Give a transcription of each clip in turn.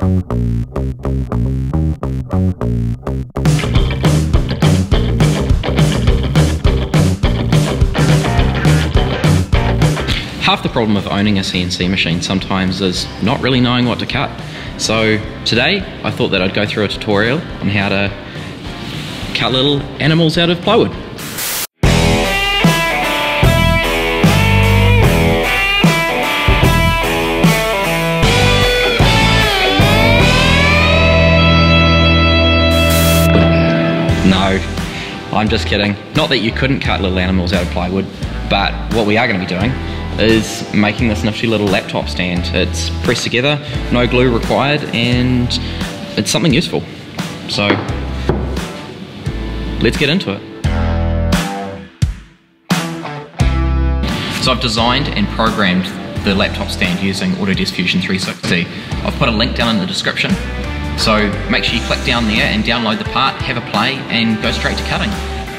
Half the problem of owning a CNC machine sometimes is not really knowing what to cut. So today I thought that I'd go through a tutorial on how to cut little animals out of plywood. I'm just kidding. Not that you couldn't cut little animals out of plywood, but what we are going to be doing is making this nifty little laptop stand. It's pressed together, no glue required, and it's something useful. So, let's get into it. So I've designed and programmed the laptop stand using Autodesk Fusion 360. I've put a link down in the description so make sure you click down there and download the part, have a play, and go straight to cutting.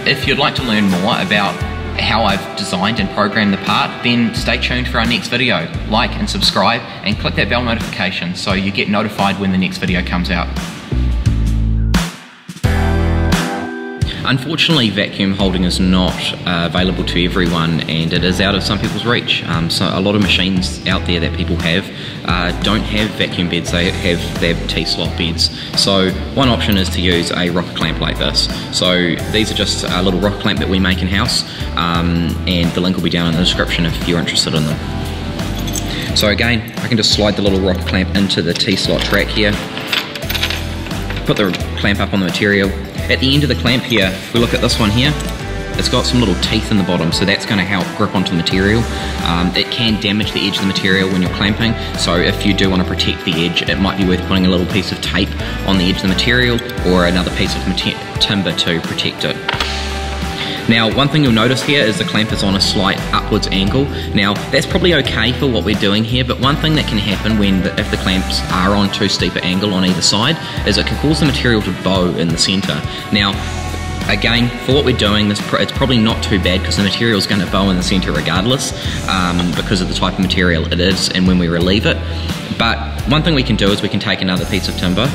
If you'd like to learn more about how I've designed and programmed the part, then stay tuned for our next video. Like and subscribe and click that bell notification so you get notified when the next video comes out. Unfortunately, vacuum holding is not uh, available to everyone and it is out of some people's reach. Um, so a lot of machines out there that people have uh, don't have vacuum beds, they have their T-slot beds. So one option is to use a rocker clamp like this. So these are just a little rocker clamp that we make in-house um, and the link will be down in the description if you're interested in them. So again, I can just slide the little rocker clamp into the T-slot track here, put the clamp up on the material, at the end of the clamp here, if we look at this one here, it's got some little teeth in the bottom, so that's going to help grip onto the material. Um, it can damage the edge of the material when you're clamping, so if you do want to protect the edge, it might be worth putting a little piece of tape on the edge of the material or another piece of timber to protect it. Now, one thing you'll notice here is the clamp is on a slight upwards angle. Now, that's probably okay for what we're doing here, but one thing that can happen when, the, if the clamps are on too steep an angle on either side, is it can cause the material to bow in the center. Now, again, for what we're doing, this it's probably not too bad because the material is going to bow in the center regardless um, because of the type of material it is and when we relieve it. But one thing we can do is we can take another piece of timber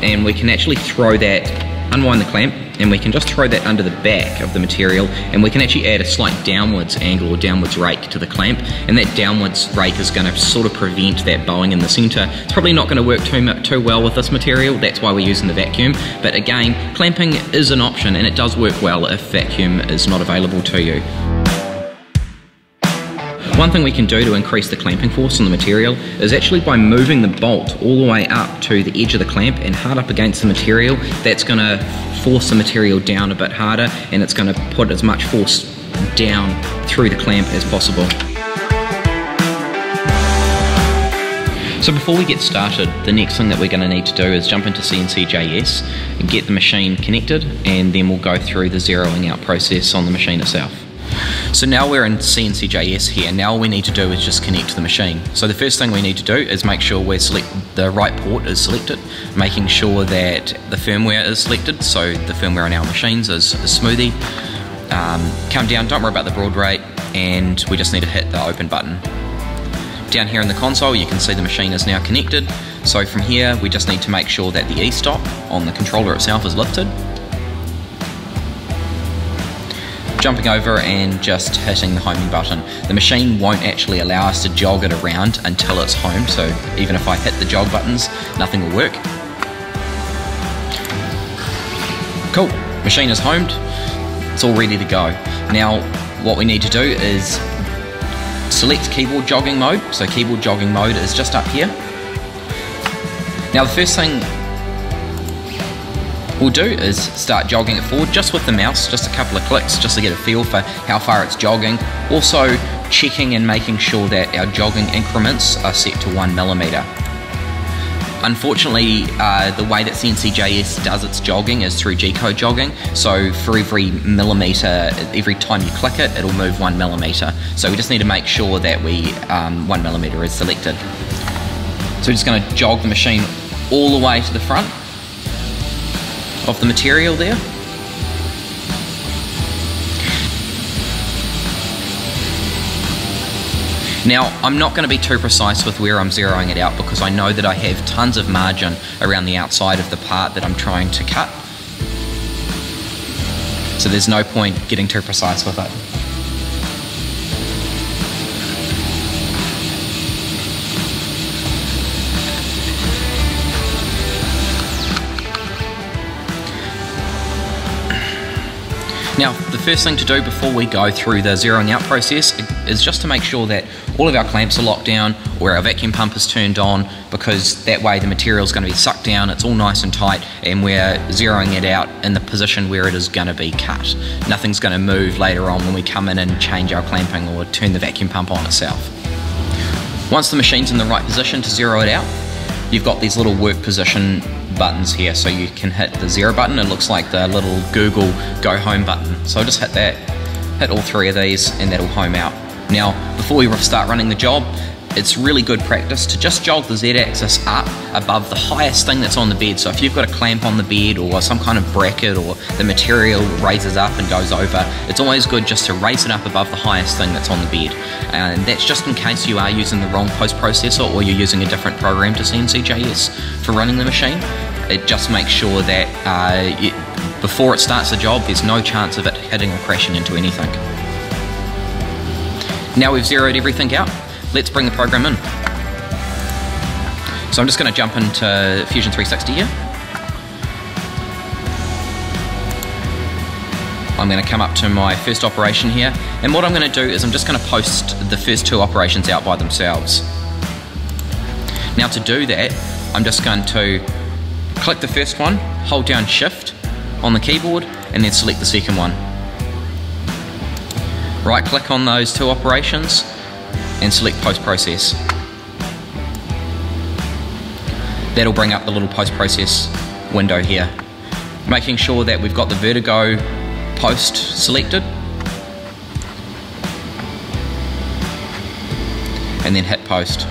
and we can actually throw that, unwind the clamp, and we can just throw that under the back of the material and we can actually add a slight downwards angle or downwards rake to the clamp and that downwards rake is going to sort of prevent that bowing in the center. It's probably not going to work too, too well with this material, that's why we're using the vacuum, but again, clamping is an option and it does work well if vacuum is not available to you. One thing we can do to increase the clamping force on the material is actually by moving the bolt all the way up to the edge of the clamp and hard up against the material. That's going to force the material down a bit harder and it's going to put as much force down through the clamp as possible. So before we get started, the next thing that we're going to need to do is jump into CNCJS and get the machine connected and then we'll go through the zeroing out process on the machine itself. So now we're in CNCJS here. Now all we need to do is just connect to the machine. So the first thing we need to do is make sure we're select the right port is selected, making sure that the firmware is selected. So the firmware on our machines is, is Smoothie. Um, come down, don't worry about the baud rate, and we just need to hit the open button. Down here in the console, you can see the machine is now connected. So from here, we just need to make sure that the e-stop on the controller itself is lifted jumping over and just hitting the homing button. The machine won't actually allow us to jog it around until it's home, so even if I hit the jog buttons, nothing will work. Cool, machine is homed, it's all ready to go. Now, what we need to do is select keyboard jogging mode. So keyboard jogging mode is just up here. Now the first thing we'll do is start jogging it forward just with the mouse, just a couple of clicks just to get a feel for how far it's jogging. Also checking and making sure that our jogging increments are set to one millimeter. Unfortunately, uh, the way that CNCJS does its jogging is through G-code jogging. So for every millimeter, every time you click it, it'll move one millimeter. So we just need to make sure that we um, one millimeter is selected. So we're just going to jog the machine all the way to the front of the material there. Now, I'm not going to be too precise with where I'm zeroing it out because I know that I have tons of margin around the outside of the part that I'm trying to cut. So there's no point getting too precise with it. Now, the first thing to do before we go through the zeroing out process is just to make sure that all of our clamps are locked down or our vacuum pump is turned on because that way the material is going to be sucked down, it's all nice and tight, and we're zeroing it out in the position where it is going to be cut. Nothing's going to move later on when we come in and change our clamping or turn the vacuum pump on itself. Once the machine's in the right position to zero it out, you've got these little work position buttons here so you can hit the zero button. It looks like the little Google go home button. So just hit that hit all three of these and that'll home out. Now before we start running the job it's really good practice to just jog the z-axis up above the highest thing that's on the bed. So if you've got a clamp on the bed or some kind of bracket or the material raises up and goes over it's always good just to raise it up above the highest thing that's on the bed. And that's just in case you are using the wrong post processor or you're using a different program to CNCJS for running the machine. It just makes sure that uh, before it starts the job there's no chance of it hitting or crashing into anything. Now we've zeroed everything out let's bring the program in. So I'm just going to jump into Fusion 360 here. I'm going to come up to my first operation here and what I'm going to do is I'm just going to post the first two operations out by themselves. Now to do that I'm just going to click the first one, hold down shift on the keyboard and then select the second one. Right click on those two operations and select post process. That'll bring up the little post process window here. Making sure that we've got the vertigo post selected and then hit post.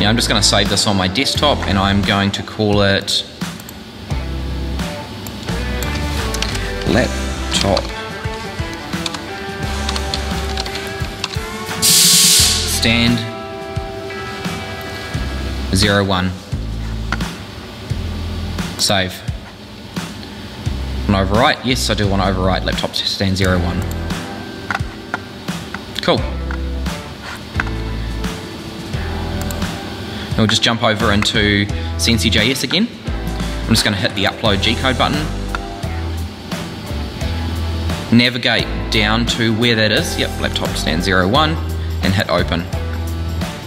Now I'm just going to save this on my desktop and I'm going to call it laptop stand. 01 save. Want to overwrite? Yes I do want to overwrite. Laptop stand 01 cool. We'll just jump over into CNCJS again. I'm just going to hit the upload G-code button. Navigate down to where that is. Yep laptop stand 01 and hit open.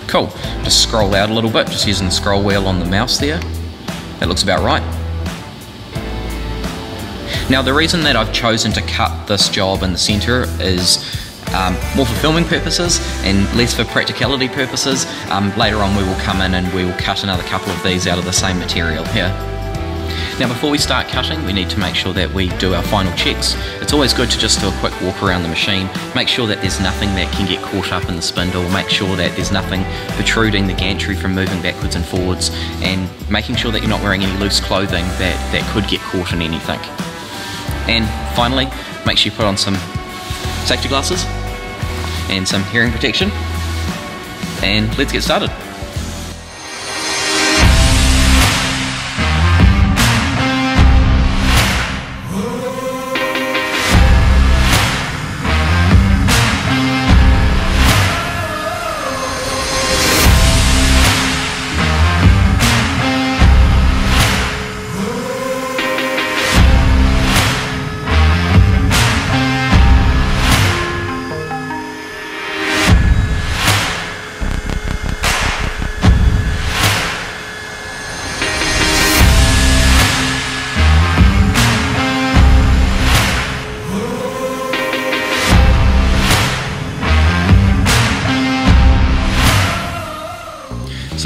Cool, just scroll out a little bit, just using the scroll wheel on the mouse there. That looks about right. Now the reason that I've chosen to cut this job in the centre is um, more for filming purposes and less for practicality purposes. Um, later on we will come in and we will cut another couple of these out of the same material here. Now before we start cutting, we need to make sure that we do our final checks. It's always good to just do a quick walk around the machine, make sure that there's nothing that can get caught up in the spindle, make sure that there's nothing protruding the gantry from moving backwards and forwards, and making sure that you're not wearing any loose clothing that, that could get caught in anything. And finally, make sure you put on some safety glasses and some hearing protection, and let's get started.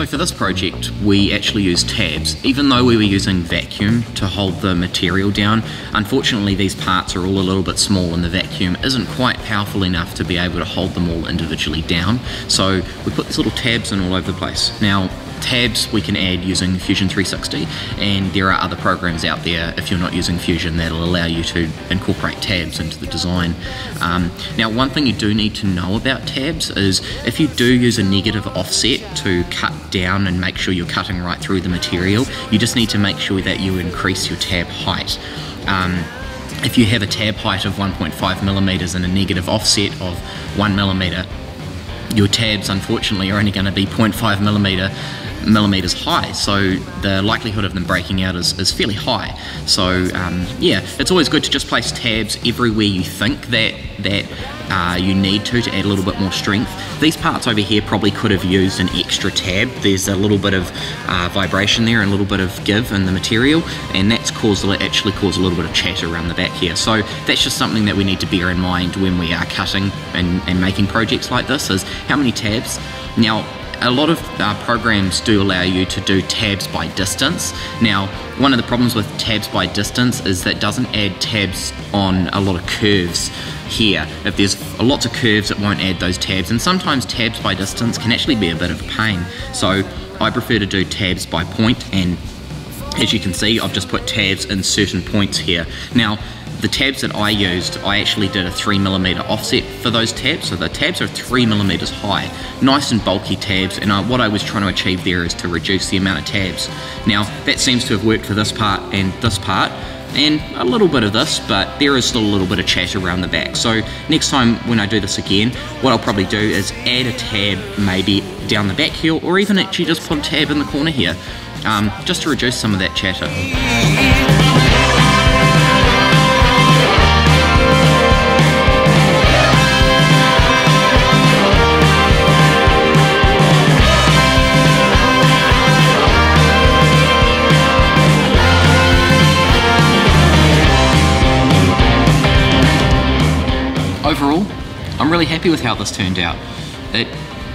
So for this project, we actually used tabs. Even though we were using vacuum to hold the material down, unfortunately these parts are all a little bit small and the vacuum isn't quite powerful enough to be able to hold them all individually down. So we put these little tabs in all over the place. Now, tabs we can add using Fusion 360 and there are other programs out there if you're not using Fusion that'll allow you to incorporate tabs into the design. Um, now one thing you do need to know about tabs is if you do use a negative offset to cut down and make sure you're cutting right through the material you just need to make sure that you increase your tab height. Um, if you have a tab height of 1.5 millimeters and a negative offset of 1 millimeter your tabs unfortunately are only going to be 0.5 millimeter millimeters high so the likelihood of them breaking out is, is fairly high so um, yeah it's always good to just place tabs everywhere you think that that uh, you need to to add a little bit more strength. These parts over here probably could have used an extra tab. There's a little bit of uh, vibration there and a little bit of give in the material and that's caused actually caused a little bit of chatter around the back here. So that's just something that we need to bear in mind when we are cutting and, and making projects like this is how many tabs. Now a lot of uh, programs do allow you to do tabs by distance. Now, one of the problems with tabs by distance is that doesn't add tabs on a lot of curves here. If there's lots of curves, it won't add those tabs, and sometimes tabs by distance can actually be a bit of a pain. So I prefer to do tabs by point, and as you can see, I've just put tabs in certain points here. Now, the tabs that I used, I actually did a 3mm offset for those tabs, so the tabs are 3mm high. Nice and bulky tabs, and uh, what I was trying to achieve there is to reduce the amount of tabs. Now, that seems to have worked for this part and this part, and a little bit of this, but there is still a little bit of chat around the back. So next time when I do this again, what I'll probably do is add a tab maybe down the back here, or even actually just put a tab in the corner here, um, just to reduce some of that chatter. Really happy with how this turned out. It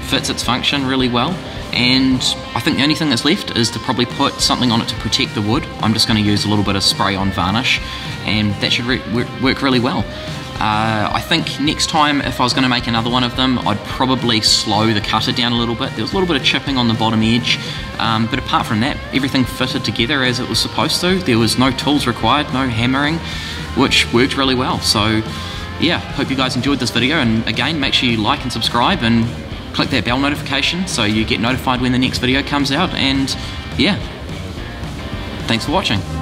fits its function really well, and I think the only thing that's left is to probably put something on it to protect the wood. I'm just going to use a little bit of spray on varnish, and that should work really well. Uh, I think next time, if I was going to make another one of them, I'd probably slow the cutter down a little bit. There was a little bit of chipping on the bottom edge, um, but apart from that, everything fitted together as it was supposed to. There was no tools required, no hammering, which worked really well. So yeah, hope you guys enjoyed this video. And again, make sure you like and subscribe and click that bell notification so you get notified when the next video comes out. And yeah, thanks for watching.